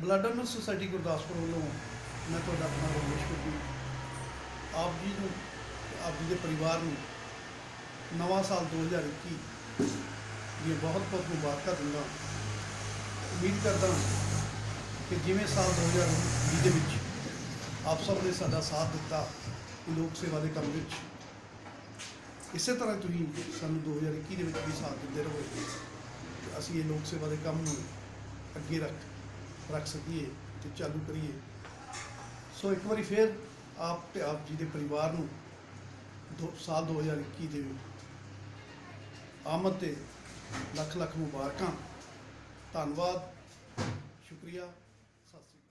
Blood donor society Gurdaspur ਵੱਲੋਂ ਮੈਂ ਤੁਹਾਡਾ ਆਪਣਾ ਰਮੇਸ਼ ਕੁੱਟੀ ਆਪ ਜੀ ਨੂੰ ਆਪ ਜੀ ਦੇ ਪਰਿਵਾਰ ਨੂੰ ਨਵਾਂ ਸਾਲ 2021 ਦੀਆਂ ਬਹੁਤ ਬਹੁਤ ਮੁਬਾਰਕਾਂ ਦਿੰਦਾ ਉਮੀਦ ਕਰਦਾ ਕਿ ਜਿਵੇਂ ਸਾਲ 2020 ਦੇ ਵਿੱਚ ਆਪ ਸਭ ਨੇ ਸਾਡਾ ਸਾਥ ਦਿੱਤਾ ਲੋਕ ਸੇਵਾ ਦੇ ਕੰਮ ਵਿੱਚ। ਇਸੇ ਤਰ੍ਹਾਂ ਤੁਸੀਂ ਸਾਨੂੰ 2021 ਦੇ ਵਿੱਚ ਵੀ ਸਾਥ ਦਿੰਦੇ ਰਹੋ ਅਸੀਂ ਇਹ ਲੋਕ ਸੇਵਾ ਦੇ ਕੰਮ ਨੂੰ ਅੱਗੇ ਰੱਖ ਰੱਖ ਸਕੀਏ ਤੇ ਚਾਲੂ ਕਰੀਏ। ਸੋ ਇੱਕ ਵਾਰੀ ਫਿਰ ਆਪ ਤੇ ਆਪ ਜੀ ਦੇ ਪਰਿਵਾਰ ਨੂੰ ਦੋ, ਸਾਲ 2021 ਦੇ ਆਮਦ ਤੇ ਲੱਖ ਲੱਖ ਮੁਬਾਰਕਾਂ। ਧੰਨਵਾਦ। ਸ਼ੁਕਰੀਆ। ਸਤਿ ਸ਼੍ਰੀ ਅਕਾਲ।